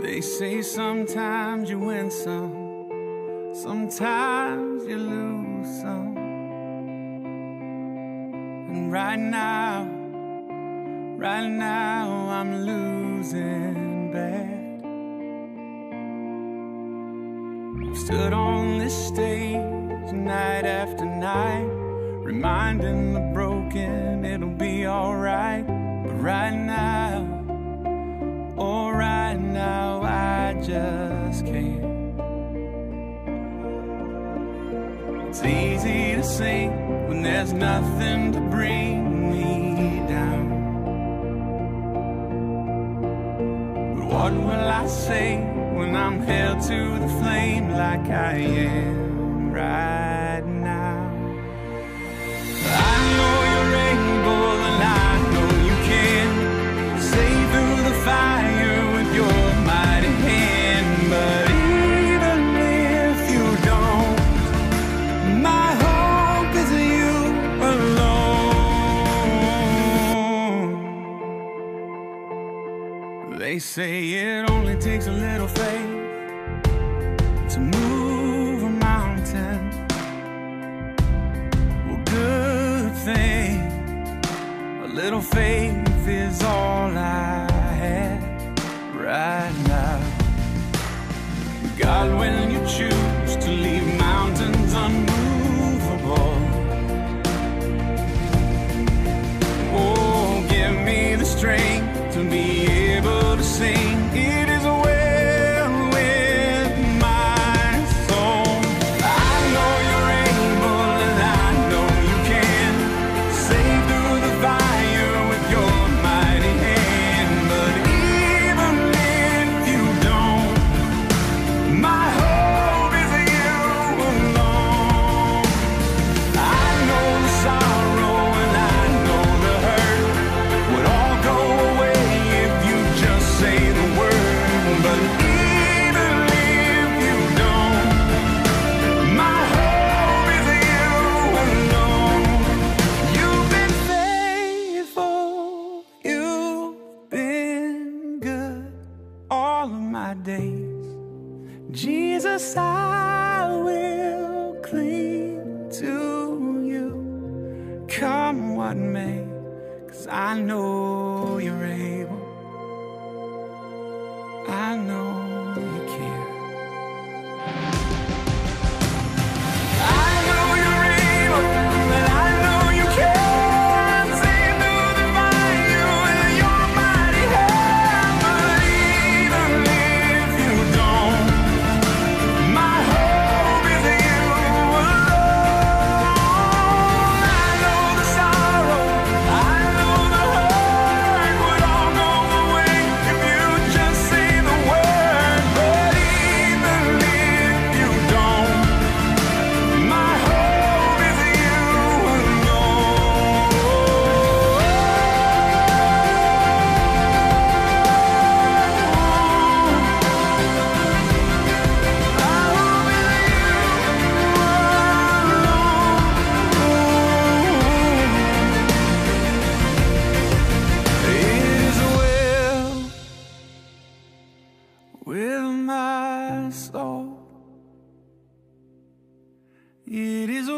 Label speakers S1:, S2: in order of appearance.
S1: They say sometimes you win some, sometimes you lose some. And right now, right now, I'm losing bad. I've stood on this stage night after night, reminding the broken it'll be alright. But right now, It's easy to sing when there's nothing to bring me down. But what will I say when I'm held to the flame like I am right now? They say it only takes a little faith to move a mountain. Well, good thing. A little faith is all I have right now. God, when you choose to leave mountains unmovable, oh, give me the strength to be of my days. Jesus, I will cling to you. Come what may, cause I know you're able. It is